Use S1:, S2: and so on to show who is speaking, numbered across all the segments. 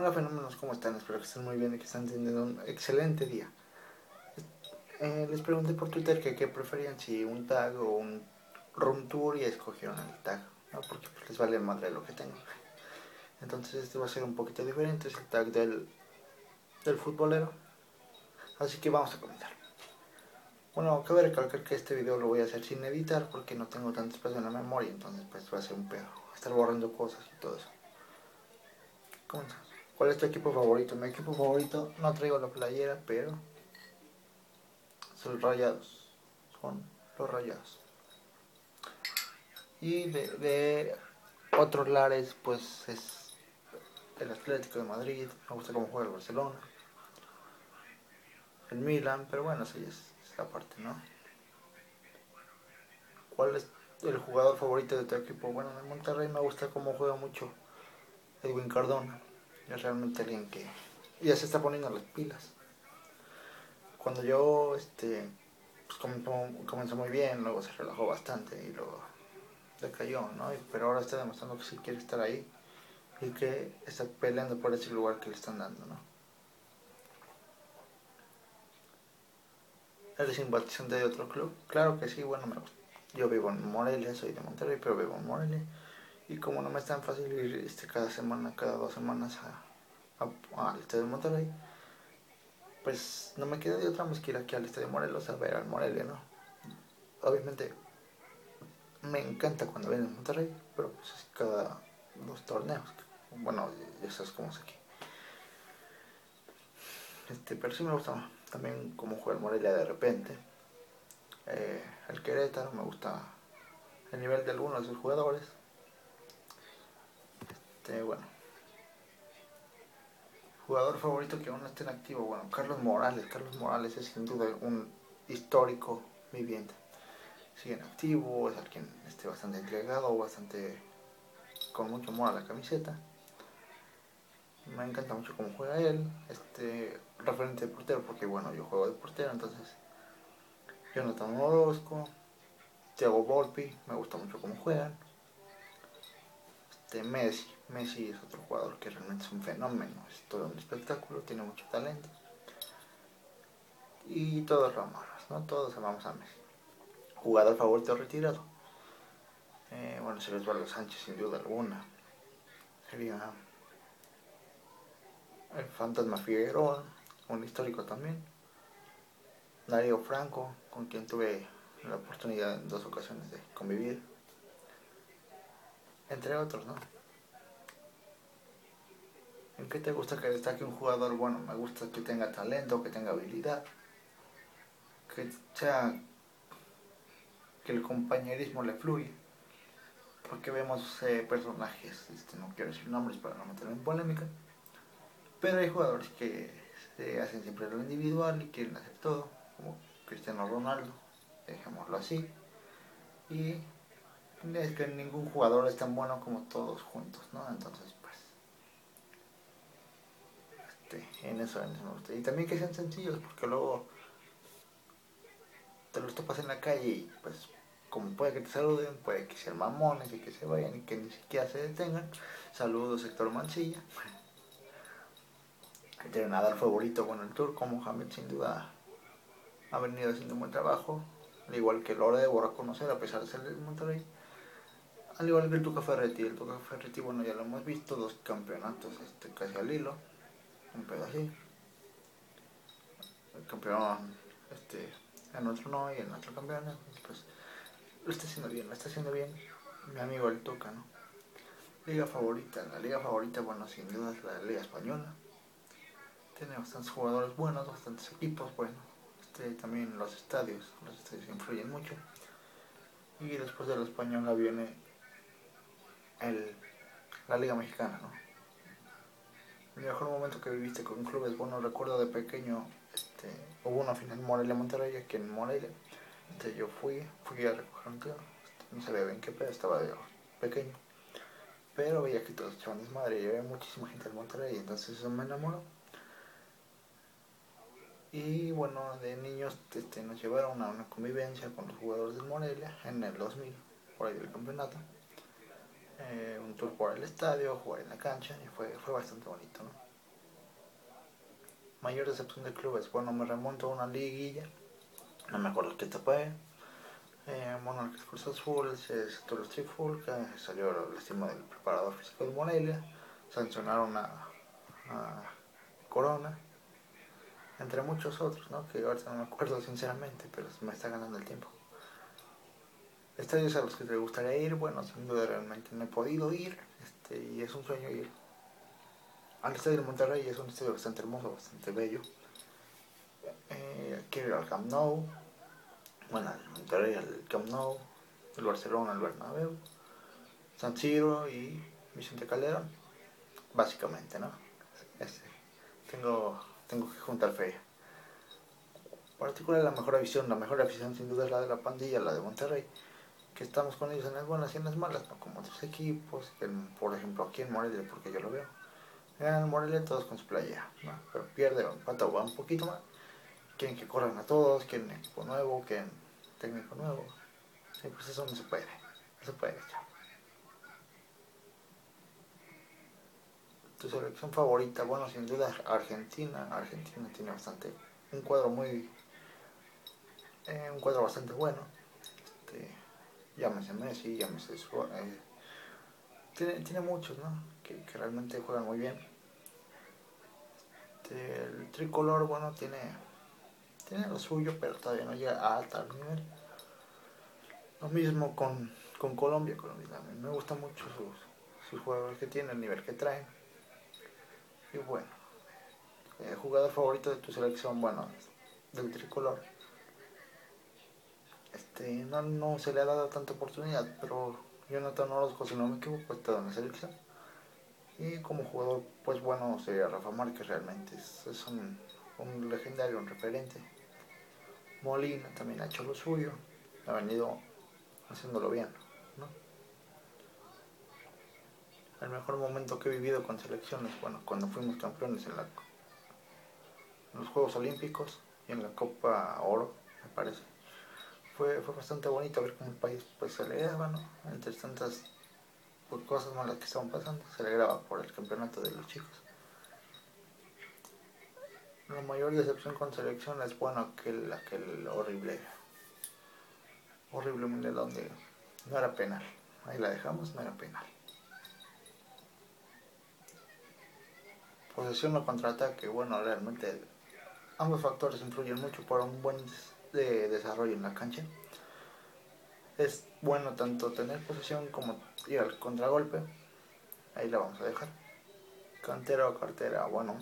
S1: Hola fenómenos, ¿cómo están? Espero que estén muy bien y que estén teniendo un excelente día. Eh, les pregunté por Twitter que qué preferían, si un tag o un room tour y escogieron el tag, ¿no? porque pues, les vale madre lo que tengo. Entonces este va a ser un poquito diferente, es el tag del, del futbolero. Así que vamos a comenzar. Bueno, cabe recalcar que este video lo voy a hacer sin editar porque no tengo tanto espacio en la memoria, entonces pues va a ser un pedo, estar borrando cosas y todo eso. Comenzamos. ¿Cuál es tu equipo favorito? Mi equipo favorito, no traigo la playera, pero son rayados. Son los rayados. Y de, otros lares, pues es el Atlético de Madrid. Me gusta cómo juega el Barcelona. El Milan, pero bueno, es, es la parte, ¿no? ¿Cuál es el jugador favorito de tu equipo? Bueno, en Monterrey me gusta cómo juega mucho Edwin Cardona es realmente alguien que ya se está poniendo las pilas. Cuando yo este, pues comenzó, muy bien, luego se relajó bastante y luego decayó, ¿no? Pero ahora está demostrando que sí quiere estar ahí y que está peleando por ese lugar que le están dando, ¿no? ¿Eres simpatizante de otro club? Claro que sí, bueno, me Yo vivo en Morelia, soy de Monterrey, pero vivo en Morelia. Y como no me es tan fácil ir este, cada semana, cada dos semanas al Estadio Monterrey, pues no me queda de otra más que ir aquí al Estadio Morelos a ver al Morelia, ¿no? Obviamente me encanta cuando vienen a Monterrey, pero pues es cada dos torneos. Bueno, ya sabes cómo es aquí. Este, pero sí me gusta también cómo juega el Morelia de repente. Eh, el Querétaro me gusta el nivel de algunos de sus jugadores. Este, bueno. Jugador favorito que aún no esté en activo, bueno, Carlos Morales. Carlos Morales es sin duda un histórico viviente. Sigue en activo, es alguien esté bastante entregado, bastante con mucho amor a la camiseta. Me encanta mucho cómo juega él. Este referente de portero, porque bueno, yo juego de portero, entonces Jonathan Orozco, Thiago Volpi, me gusta mucho cómo juegan. Este Messi, Messi es otro jugador que realmente es un fenómeno, es todo un espectáculo, tiene mucho talento. Y todos lo amamos, ¿no? Todos amamos a Messi. Jugador favorito retirado. Eh, bueno, sería Eduardo Sánchez sin duda alguna. Sería el Fantasma Figueroa, un histórico también. Darío Franco, con quien tuve la oportunidad en dos ocasiones de convivir. Entre otros, ¿no? ¿En qué te gusta que destaque un jugador? Bueno, me gusta que tenga talento, que tenga habilidad, que sea que el compañerismo le fluye. Porque vemos eh, personajes, este, no quiero decir nombres para no meterme en polémica, pero hay jugadores que hacen siempre lo individual y quieren hacer todo, como Cristiano Ronaldo, dejémoslo así. Y es que ningún jugador es tan bueno como todos juntos, ¿no? Entonces, este, en eso, en eso me gusta. Y también que sean sencillos, porque luego te los topas en la calle y pues como puede que te saluden, puede que sean mamones y que se vayan y que ni siquiera se detengan. Saludos sector Mancilla. El favorito, bueno, el turco Mohamed sin duda ha venido haciendo un buen trabajo, al igual que Lora de a conocer a pesar de ser de Monterrey. Al igual que el Tuca Ferretti, el Tuca Ferretti, bueno, ya lo hemos visto, dos campeonatos este, casi al hilo un pedo así. El campeón este, en otro no y en otro campeón, pues lo está haciendo bien, lo está haciendo bien mi amigo el Tuca, ¿no? Liga favorita, la liga favorita, bueno, sin duda es la liga española. Tiene bastantes jugadores buenos, bastantes equipos, bueno, este, también los estadios, los estadios influyen mucho. Y después de la española viene el, la liga mexicana, ¿no? El mejor momento que viviste con clubes, bueno, recuerdo de pequeño, este, hubo una final en Morelia Monterrey, aquí en Morelia, entonces yo fui, fui a recoger un tío, este, no sabía bien qué pedo, estaba de pequeño, pero veía que todos echaban desmadre y había muchísima gente en Monterrey, entonces eso me enamoró. Y bueno, de niños este, nos llevaron a una convivencia con los jugadores del Morelia en el 2000, por ahí del campeonato. Eh, un tour por el estadio, jugar en la cancha y fue, fue bastante bonito, ¿no? mayor decepción de clubes. Bueno, me remonto a una liguilla. No me acuerdo qué etapa fue. Eh, Monarcas Cruz Azul, sector Triful, que salió el estima del preparador físico de Morelia. Sancionaron a, a Corona. Entre muchos otros, ¿no? Que ahorita no me acuerdo sinceramente, pero me está ganando el tiempo. Estadios a los que te gustaría ir, bueno, duda realmente no he podido ir, este, y es un sueño ir al estadio de Monterrey, es un estadio bastante hermoso, bastante bello. Eh, quiero ir al Camp Nou, bueno, al Monterrey, al Camp Nou, el Barcelona, al Bernabéu, San Siro y Vicente Calderón, básicamente, ¿no? Este, tengo, tengo que juntar fe. particular la mejor visión, la mejor afición sin duda es la de la pandilla, la de Monterrey que estamos con ellos en las buenas y en las malas, no como otros equipos, por ejemplo aquí en Morelia, porque yo lo veo. En Morelia todos con su playa, ¿no? pero pierde o empata o va un poquito más. Quieren que corran a todos, quieren equipo nuevo, quieren técnico nuevo. Sí, pues eso no se puede, no se puede ya. Tu selección favorita, bueno, sin duda Argentina. Argentina tiene bastante, un cuadro muy, eh, un cuadro bastante bueno. Llámese Messi, llámese Suárez. Eh, tiene, tiene muchos, ¿no? Que, que, realmente juegan muy bien. Este, el tricolor, bueno, tiene, tiene lo suyo, pero todavía no llega a alto nivel. Lo mismo con, con Colombia. Colombia me gusta mucho sus, sus jugadores que tienen, el nivel que traen. Y bueno, el jugador favorito de tu selección, bueno, del tricolor este, no, no se le ha dado tanta oportunidad, pero Jonathan Orozco, si no me equivoco, estado en la selección. Y como jugador, pues bueno, sería Rafa Márquez realmente, es, un, legendario, un referente. Molina también ha hecho lo suyo, ha venido haciéndolo bien. El mejor momento que he vivido con selecciones, bueno, cuando fuimos campeones en, la, en los Juegos Olímpicos y en la Copa Oro, me parece fue, fue bastante bonito ver cómo el país pues, se alegraba, ¿no? Entre tantas cosas malas que estaban pasando, se alegraba por el campeonato de los chicos. La mayor decepción con selección es, bueno, aquel, aquel horrible, horrible mundial donde no era penal. Ahí la dejamos, no era penal. Posesión o contraataque, bueno, realmente ambos factores influyen mucho para un buen de desarrollo en la cancha. Es bueno tanto tener posesión como ir al contragolpe. Ahí la vamos a dejar. Cantera o cartera, bueno,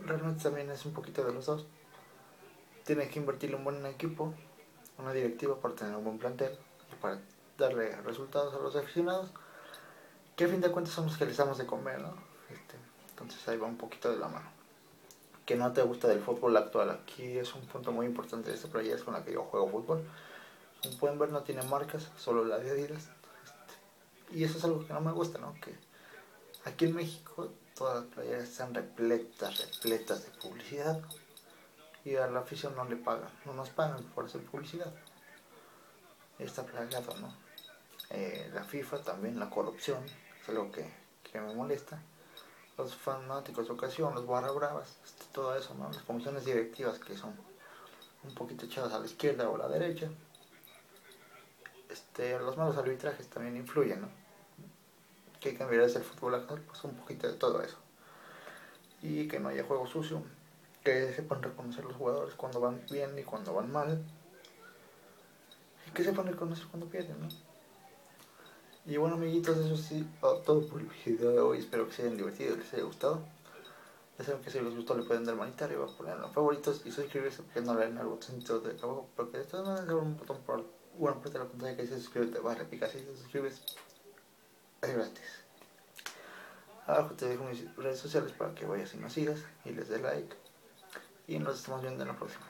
S1: realmente también es un poquito de los dos. Tiene que invertirle un buen equipo, una directiva para tener un buen plantel y para darle resultados a los aficionados, que a fin de cuentas son los que les damos de comer, ¿no? Este, entonces ahí va un poquito de la mano que no te gusta del fútbol actual. Aquí es un punto muy importante de esta playera, con la que yo juego fútbol. Como pueden ver, no tiene marcas, solo la de Adidas. Este, y eso es algo que no me gusta, ¿no? Que aquí en México todas las playeras están repletas, repletas de publicidad. Y a la afición no le pagan, no nos pagan por hacer publicidad. Está plagado, ¿no? Eh, la FIFA también, la corrupción, es algo que, que me molesta los fanáticos de ocasión, los barra bravas, este, todo eso, ¿no? Las comisiones directivas que son un poquito echadas a la izquierda o a la derecha. Este, los malos arbitrajes también influyen, ¿no? Que cambiarse el fútbol actual, pues un poquito de todo eso. Y que no haya juego sucio, que sepan reconocer los jugadores cuando van bien y cuando van mal. Y que sepan reconocer cuando pierden, ¿no? Y bueno, amiguitos, eso sí, todo por el video de hoy. Espero que se hayan divertido, les haya gustado. Ya saben que si les gustó le pueden dar manita arriba, poner los favoritos y suscribirse porque no le den al botoncito de abajo. Porque de todas maneras un botón por una parte de la pantalla que dice suscríbete, va a repicar si te suscribes. Es gratis. Abajo te dejo mis redes sociales para que vayas y nos sigas y les dé like. Y nos estamos viendo en la próxima.